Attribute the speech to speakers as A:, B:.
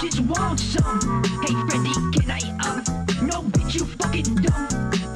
A: just want some. Hey, Freddy, can I, um, no, bitch, you fucking dumb.